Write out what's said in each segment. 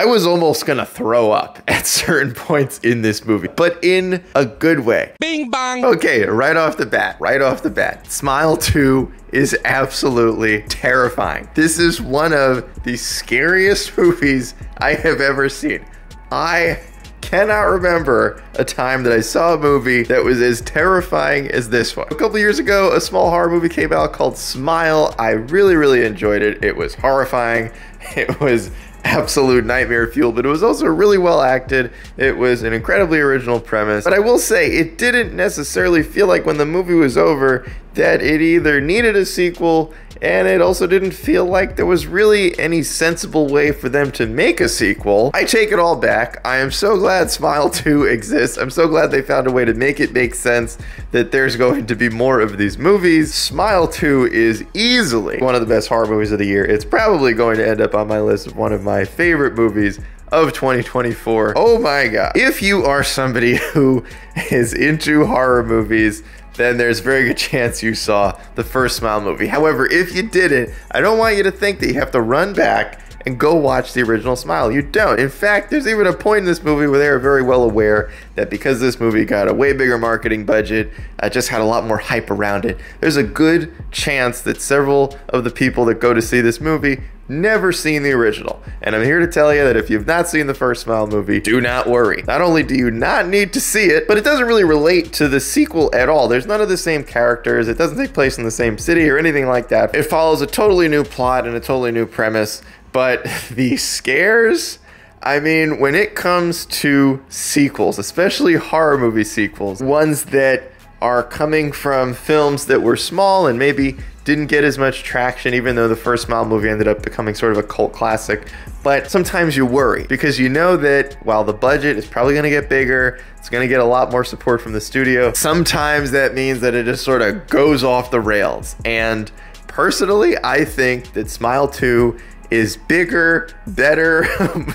I was almost gonna throw up at certain points in this movie, but in a good way. Bing bong. Okay, right off the bat, right off the bat, Smile 2 is absolutely terrifying. This is one of the scariest movies I have ever seen. I cannot remember a time that I saw a movie that was as terrifying as this one. A couple years ago, a small horror movie came out called Smile. I really, really enjoyed it. It was horrifying. It was absolute nightmare fuel, but it was also really well acted. It was an incredibly original premise. But I will say, it didn't necessarily feel like when the movie was over that it either needed a sequel and it also didn't feel like there was really any sensible way for them to make a sequel. I take it all back. I am so glad Smile 2 exists. I'm so glad they found a way to make it make sense that there's going to be more of these movies. Smile 2 is easily one of the best horror movies of the year. It's probably going to end up on my list of one of my favorite movies of 2024. Oh my god. If you are somebody who is into horror movies, then there's a very good chance you saw the first Smile movie. However, if you didn't, I don't want you to think that you have to run back and go watch the original Smile. You don't. In fact, there's even a point in this movie where they are very well aware that because this movie got a way bigger marketing budget, uh, just had a lot more hype around it, there's a good chance that several of the people that go to see this movie never seen the original. And I'm here to tell you that if you've not seen the first Smile movie, do not worry. Not only do you not need to see it, but it doesn't really relate to the sequel at all. There's none of the same characters. It doesn't take place in the same city or anything like that. It follows a totally new plot and a totally new premise, but the scares I mean, when it comes to sequels, especially horror movie sequels, ones that are coming from films that were small and maybe didn't get as much traction, even though the first Smile movie ended up becoming sort of a cult classic. But sometimes you worry because you know that while the budget is probably going to get bigger, it's going to get a lot more support from the studio. Sometimes that means that it just sort of goes off the rails. And personally, I think that Smile 2 is bigger, better,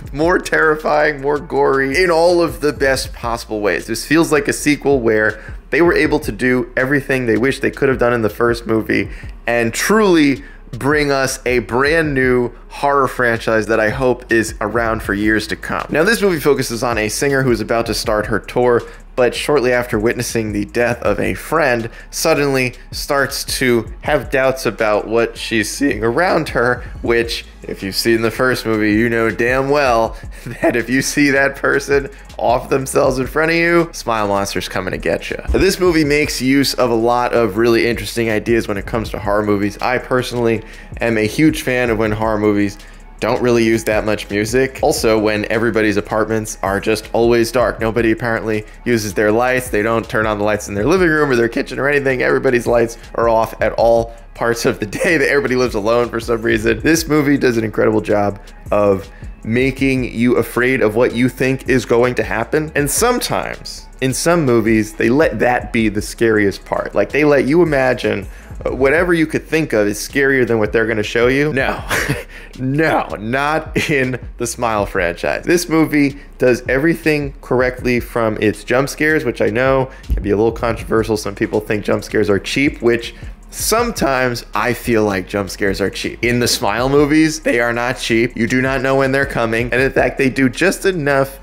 more terrifying, more gory in all of the best possible ways. This feels like a sequel where they were able to do everything they wish they could have done in the first movie and truly bring us a brand new horror franchise that I hope is around for years to come. Now, this movie focuses on a singer who is about to start her tour but shortly after witnessing the death of a friend, suddenly starts to have doubts about what she's seeing around her, which, if you've seen the first movie, you know damn well that if you see that person off themselves in front of you, Smile Monster's coming to get you. This movie makes use of a lot of really interesting ideas when it comes to horror movies. I personally am a huge fan of when horror movies don't really use that much music. Also, when everybody's apartments are just always dark. Nobody apparently uses their lights. They don't turn on the lights in their living room or their kitchen or anything. Everybody's lights are off at all parts of the day that everybody lives alone for some reason. This movie does an incredible job of making you afraid of what you think is going to happen. And sometimes in some movies, they let that be the scariest part. Like they let you imagine whatever you could think of is scarier than what they're going to show you. No, no, not in the Smile franchise. This movie does everything correctly from its jump scares, which I know can be a little controversial. Some people think jump scares are cheap, which Sometimes I feel like jump scares are cheap. In the Smile movies, they are not cheap. You do not know when they're coming. And in fact, they do just enough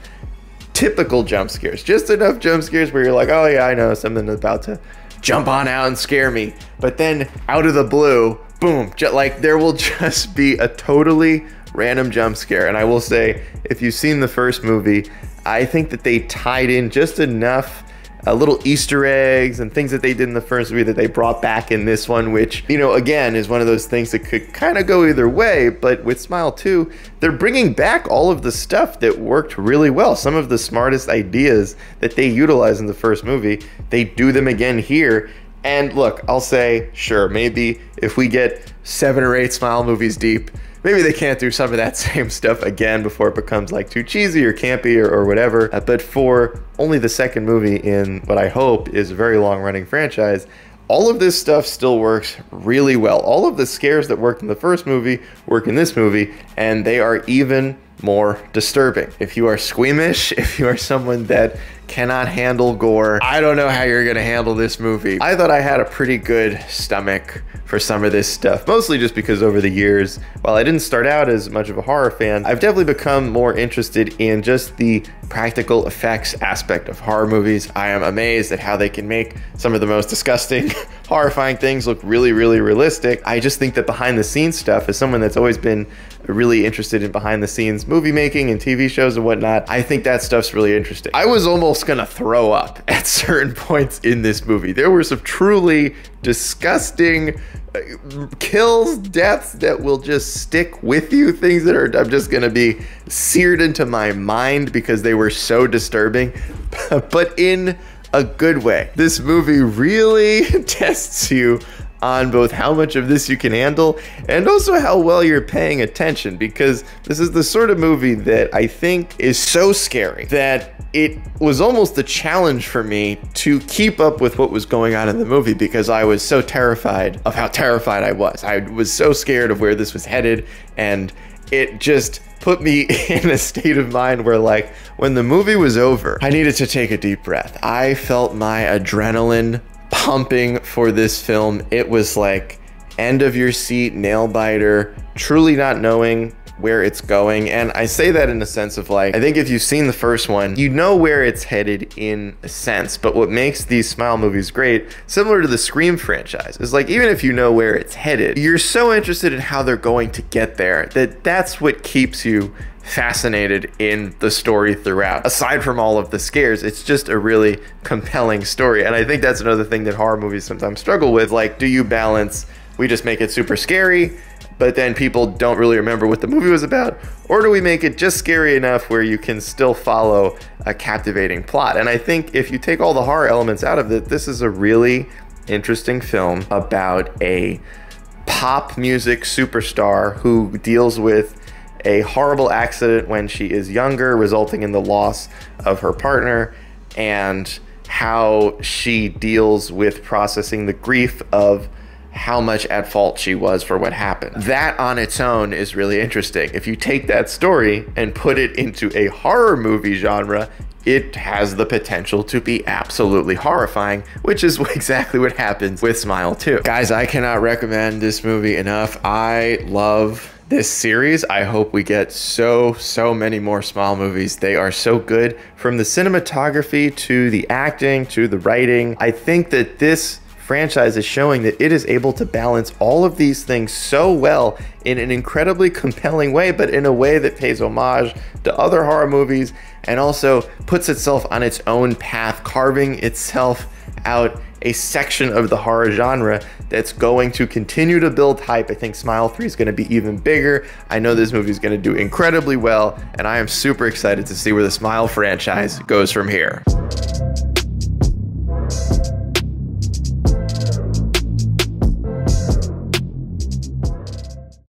typical jump scares, just enough jump scares where you're like, oh yeah, I know something about to jump on out and scare me. But then out of the blue, boom, like there will just be a totally random jump scare. And I will say, if you've seen the first movie, I think that they tied in just enough uh, little Easter eggs and things that they did in the first movie that they brought back in this one, which, you know, again, is one of those things that could kind of go either way. But with Smile 2, they're bringing back all of the stuff that worked really well. Some of the smartest ideas that they utilized in the first movie, they do them again here. And look, I'll say, sure, maybe if we get seven or eight Smile movies deep, maybe they can't do some of that same stuff again before it becomes like too cheesy or campy or, or whatever. Uh, but for only the second movie in what I hope is a very long running franchise, all of this stuff still works really well. All of the scares that worked in the first movie work in this movie, and they are even more disturbing. If you are squeamish, if you are someone that cannot handle gore, I don't know how you're gonna handle this movie. I thought I had a pretty good stomach for some of this stuff, mostly just because over the years, while I didn't start out as much of a horror fan, I've definitely become more interested in just the practical effects aspect of horror movies. I am amazed at how they can make some of the most disgusting, horrifying things look really, really realistic. I just think that behind the scenes stuff, as someone that's always been really interested in behind the scenes movie making and TV shows and whatnot, I think that stuff's really interesting. I was almost gonna throw up at certain points in this movie. There were some truly disgusting uh, kills, deaths that will just stick with you, things that are I'm just gonna be seared into my mind because they were so disturbing, but in a good way. This movie really tests you on both how much of this you can handle and also how well you're paying attention because this is the sort of movie that I think is so scary that it was almost a challenge for me to keep up with what was going on in the movie because I was so terrified of how terrified I was. I was so scared of where this was headed and it just put me in a state of mind where like when the movie was over, I needed to take a deep breath. I felt my adrenaline pumping for this film. It was like end of your seat, nail biter, truly not knowing where it's going. And I say that in a sense of like, I think if you've seen the first one, you know where it's headed in a sense. But what makes these Smile movies great, similar to the Scream franchise, is like, even if you know where it's headed, you're so interested in how they're going to get there that that's what keeps you fascinated in the story throughout. Aside from all of the scares, it's just a really compelling story. And I think that's another thing that horror movies sometimes struggle with. Like, do you balance, we just make it super scary, but then people don't really remember what the movie was about? Or do we make it just scary enough where you can still follow a captivating plot? And I think if you take all the horror elements out of it, this is a really interesting film about a pop music superstar who deals with a horrible accident when she is younger, resulting in the loss of her partner, and how she deals with processing the grief of how much at fault she was for what happened. That on its own is really interesting. If you take that story and put it into a horror movie genre, it has the potential to be absolutely horrifying, which is exactly what happens with Smile 2. Guys, I cannot recommend this movie enough. I love this series. I hope we get so, so many more Smile movies. They are so good from the cinematography to the acting to the writing. I think that this franchise is showing that it is able to balance all of these things so well in an incredibly compelling way, but in a way that pays homage to other horror movies and also puts itself on its own path, carving itself out a section of the horror genre that's going to continue to build hype. I think Smile 3 is going to be even bigger. I know this movie is going to do incredibly well, and I am super excited to see where the Smile franchise goes from here.